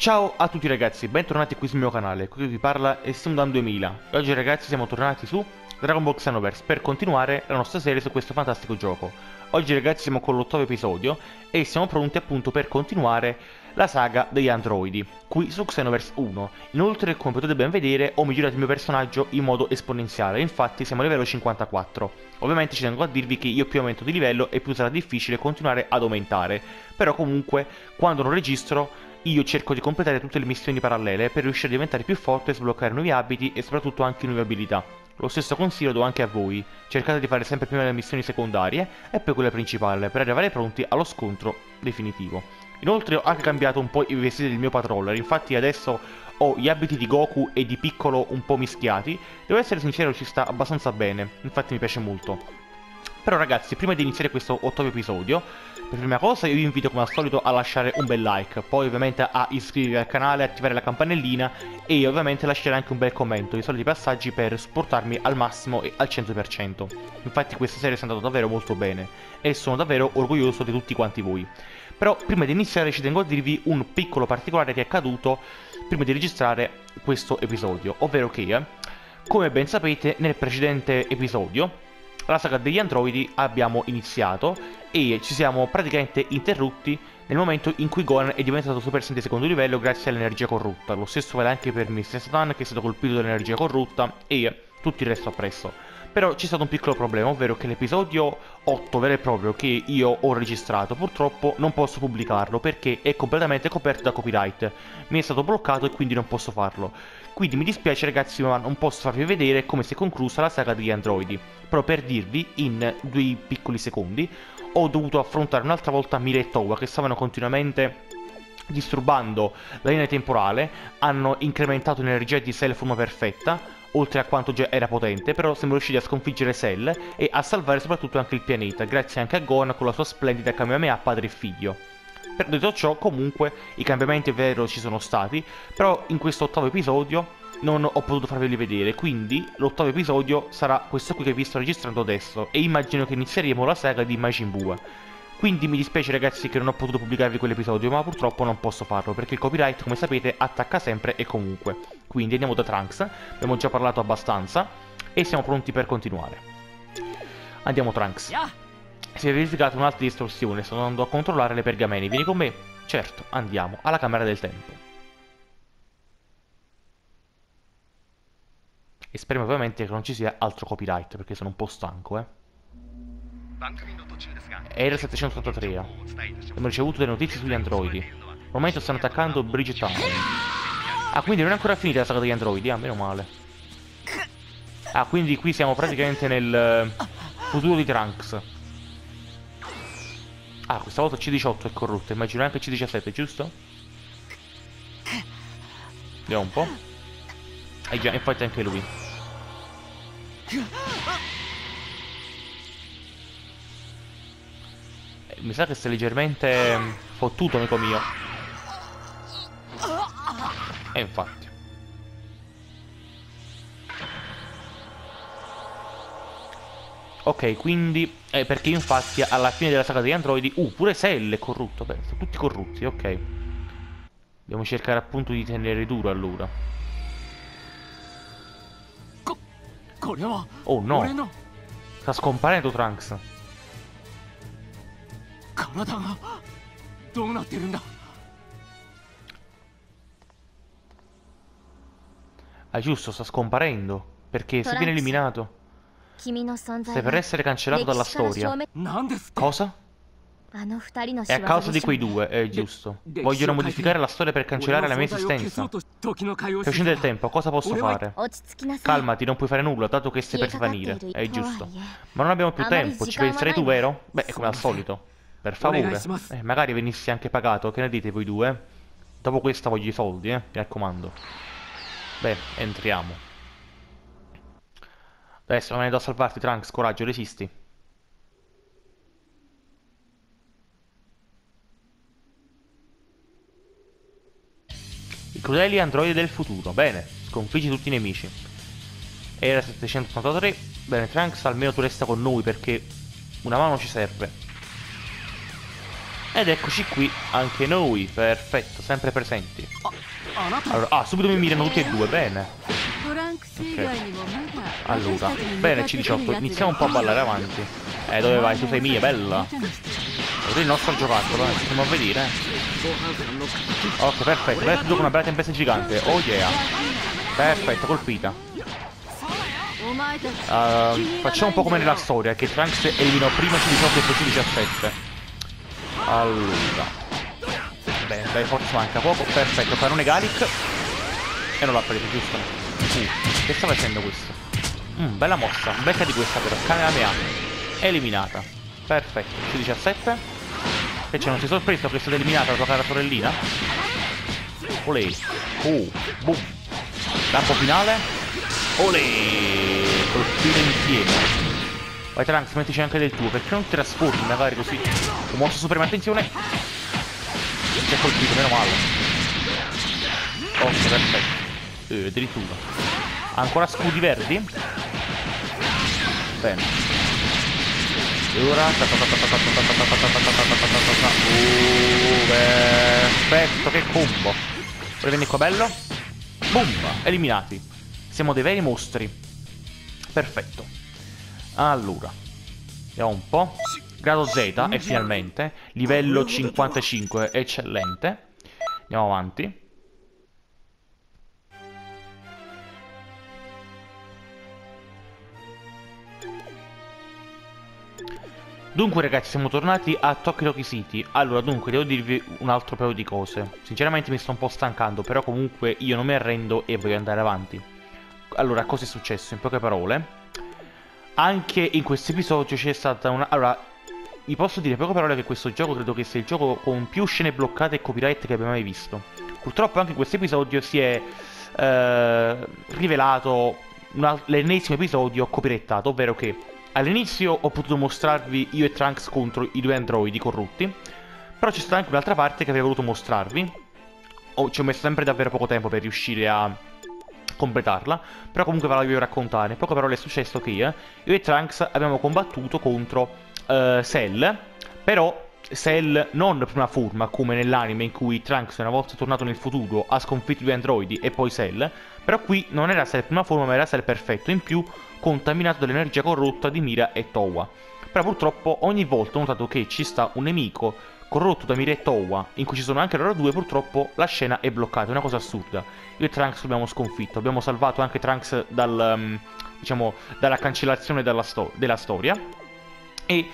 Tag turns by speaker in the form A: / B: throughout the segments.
A: Ciao a tutti ragazzi, bentornati qui sul mio canale, qui vi parla è Simdan 2000 e oggi ragazzi siamo tornati su Dragon Ball Xenoverse per continuare la nostra serie su questo fantastico gioco. Oggi ragazzi siamo con l'ottavo episodio e siamo pronti appunto per continuare la saga degli androidi, qui su Xenoverse 1. Inoltre come potete ben vedere ho migliorato il mio personaggio in modo esponenziale, infatti siamo a livello 54. Ovviamente ci tengo a dirvi che io più aumento di livello e più sarà difficile continuare ad aumentare, però comunque quando non registro io cerco di completare tutte le missioni parallele per riuscire a diventare più forte, sbloccare nuovi abiti e soprattutto anche nuove abilità. Lo stesso consiglio do anche a voi, cercate di fare sempre prima le missioni secondarie e poi quelle principali per arrivare pronti allo scontro definitivo. Inoltre ho anche cambiato un po' i vestiti del mio patroller, infatti adesso ho gli abiti di Goku e di Piccolo un po' mischiati, devo essere sincero ci sta abbastanza bene, infatti mi piace molto. Però ragazzi, prima di iniziare questo ottavo episodio, per prima cosa io vi invito come al solito a lasciare un bel like, poi ovviamente a iscrivervi al canale, attivare la campanellina e ovviamente lasciare anche un bel commento, i soliti passaggi per supportarmi al massimo e al 100%. Infatti questa serie è andata davvero molto bene e sono davvero orgoglioso di tutti quanti voi. Però prima di iniziare ci tengo a dirvi un piccolo particolare che è accaduto prima di registrare questo episodio, ovvero che, come ben sapete, nel precedente episodio la saga degli androidi abbiamo iniziato e ci siamo praticamente interrotti nel momento in cui Gohan è diventato Super Saiyan di secondo livello grazie all'energia corrotta. Lo stesso vale anche per Mr. Satan che è stato colpito dall'energia corrotta e tutto il resto appresso. Però c'è stato un piccolo problema, ovvero che l'episodio 8 vero e proprio che io ho registrato purtroppo non posso pubblicarlo perché è completamente coperto da copyright. Mi è stato bloccato e quindi non posso farlo. Quindi mi dispiace ragazzi ma non posso farvi vedere come si è conclusa la saga degli androidi. Però per dirvi, in due piccoli secondi, ho dovuto affrontare un'altra volta Mira e Towa che stavano continuamente disturbando la linea temporale, hanno incrementato l'energia di Cell forma perfetta, oltre a quanto già era potente, però siamo riusciti a sconfiggere Cell e a salvare soprattutto anche il pianeta, grazie anche a Gon con la sua splendida Kamehameha padre e figlio. Per detto ciò, comunque, i cambiamenti è vero ci sono stati, però in questo ottavo episodio non ho potuto farveli vedere, quindi l'ottavo episodio sarà questo qui che vi sto registrando adesso, e immagino che inizieremo la saga di Majin Buu. Quindi mi dispiace ragazzi che non ho potuto pubblicarvi quell'episodio, ma purtroppo non posso farlo, perché il copyright, come sapete, attacca sempre e comunque. Quindi andiamo da Trunks, abbiamo già parlato abbastanza, e siamo pronti per continuare. Andiamo Trunks. Si è verificata un'altra distorsione, sto andando a controllare le pergamene. Vieni con me? Certo, andiamo, alla camera del tempo. E speriamo ovviamente che non ci sia altro copyright, perché sono un po' stanco, eh. Era 783. Abbiamo ricevuto delle notizie sugli androidi. Al momento stanno attaccando Bridget Town. Ah, quindi non è ancora finita la saga degli androidi, ah, meno male. Ah, quindi qui siamo praticamente nel eh, futuro di Trunks. Ah, questa volta C18 è corrotto, immagino anche C17, giusto? Vediamo un po'. Eh già, infatti anche lui. Eh, mi sa che sei leggermente fottuto, amico mio. E infatti. Ok, quindi... Eh, perché infatti alla fine della saga degli androidi... Uh, pure Cell è corrotto. Beh, sono tutti corrotti, ok. Dobbiamo cercare appunto di tenere duro allora. Oh no. Sta scomparendo Trunks. Ah giusto, sta scomparendo. Perché se viene eliminato. Stai per essere cancellato dalla storia. Cosa? È a causa di quei due, è giusto. Vogliono modificare la storia per cancellare la mia esistenza. Stai uscendo del tempo, cosa posso fare? Calmati, non puoi fare nulla, dato che stai per svanire. È giusto. Ma non abbiamo più tempo, ci penserai tu, vero? Beh, come al solito. Per favore. Eh, magari venissi anche pagato, che ne dite voi due? Dopo questa voglio i soldi, eh, mi raccomando. Beh, entriamo. Adesso non venendo a salvarti, Trunks, coraggio, resisti. I crudeli androidi del futuro. Bene, sconfiggi tutti i nemici. Era 783. Bene, Trunks, almeno tu resta con noi perché una mano ci serve. Ed eccoci qui anche noi, perfetto, sempre presenti. Allora, ah, subito mi mirano tutti e due, bene. Okay. Allora, bene C18, iniziamo un po' a ballare avanti. Eh, dove vai? Tu sei mia, bella. È il nostro giocattolo, eh. Stiamo a vedere. Ok, perfetto. Adesso gioco una bella tempesta gigante. Oh yeah. Perfetto, colpita. Uh, facciamo un po' come nella storia, che Trunks eliminò prima C18 e poi C17. Allora. Bene, dai, forza manca poco. Perfetto, parone Gallic. E non l'ha preso, giusto? Uh, che sta facendo questo? Mm, bella mossa. Becca di questa però. Kamehameha. Eliminata. Perfetto. C17. E c'è, non sei sorpreso che è stata eliminata la tua cara sorellina? Olè. Oh, boom. Lampo finale. Olè. Colpire insieme. Vai Trunks, mettici anche del tuo, perché non ti trasformi magari così? Un mosso supremo, attenzione! Si è colpito, meno male. Ok, perfetto. Eh, addirittura. Ancora scudi verdi? Bene. E ora... Oh, perfetto, che combo. Vuoi venire qua bello? Boom! Eliminati. Siamo dei veri mostri. Perfetto. Allora. Vediamo un po'. Grado Z, e finalmente. Livello 55, eccellente. Andiamo avanti. Dunque ragazzi siamo tornati a Toki City. Allora dunque devo dirvi un altro paio di cose. Sinceramente mi sto un po' stancando Però comunque io non mi arrendo e voglio andare avanti. Allora cosa è successo? In poche parole Anche in questo episodio c'è stata una... Allora vi posso dire in poche parole che questo gioco credo che sia il gioco con più scene bloccate e copyright che abbiamo mai visto. Purtroppo anche in questo episodio si è eh, rivelato l'ennesimo episodio copyrightato Ovvero che All'inizio ho potuto mostrarvi io e Trunks contro i due androidi corrotti, però c'è stata anche un'altra parte che avrei voluto mostrarvi. Oh, ci ho messo sempre davvero poco tempo per riuscire a completarla, però comunque ve la voglio raccontare. In poche parole è successo che io e Trunks abbiamo combattuto contro uh, Cell, però Cell non prima forma come nell'anime in cui Trunks una volta tornato nel futuro ha sconfitto i due androidi e poi Cell, però qui non era Cell prima forma ma era Cell perfetto, in più contaminato dall'energia corrotta di Mira e Towa. Però purtroppo ogni volta ho notato che ci sta un nemico corrotto da Mira e Towa, in cui ci sono anche loro due, purtroppo la scena è bloccata, è una cosa assurda. Io e Trunks l'abbiamo sconfitto, abbiamo salvato anche Trunks dal, um, diciamo, dalla cancellazione della, sto della storia. E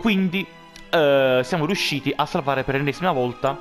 A: quindi uh, siamo riusciti a salvare per l'ennesima volta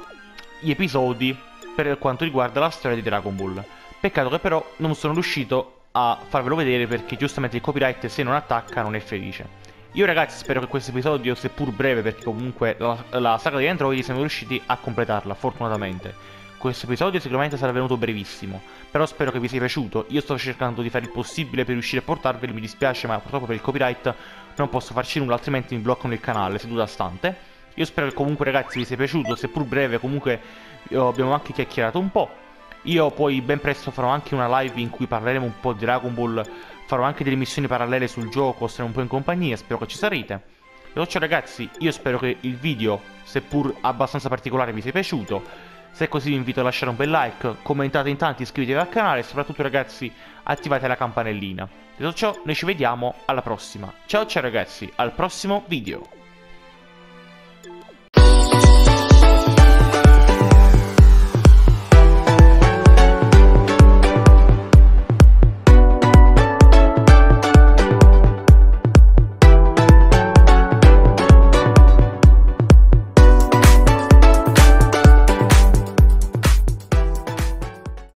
A: gli episodi per quanto riguarda la storia di Dragon Ball. Peccato che però non sono riuscito a farvelo vedere perché giustamente il copyright se non attacca non è felice. Io ragazzi spero che questo episodio, seppur breve perché comunque la, la saga degli androidi siamo riusciti a completarla, fortunatamente. Questo episodio sicuramente sarà venuto brevissimo, però spero che vi sia piaciuto. Io sto cercando di fare il possibile per riuscire a portarveli, mi dispiace ma purtroppo per il copyright non posso farci nulla, altrimenti mi bloccano il canale seduta stante. Io spero che comunque ragazzi vi sia piaciuto, seppur breve comunque abbiamo anche chiacchierato un po'. Io poi ben presto farò anche una live in cui parleremo un po' di Dragon Ball, farò anche delle missioni parallele sul gioco, saremo un po' in compagnia, spero che ci sarete. Detto ciò ragazzi, io spero che il video, seppur abbastanza particolare, vi sia piaciuto. Se è così vi invito a lasciare un bel like, commentate in tanti, iscrivetevi al canale e soprattutto ragazzi attivate la campanellina. Detto ciò, noi ci vediamo alla prossima. Ciao ciao ragazzi, al prossimo video.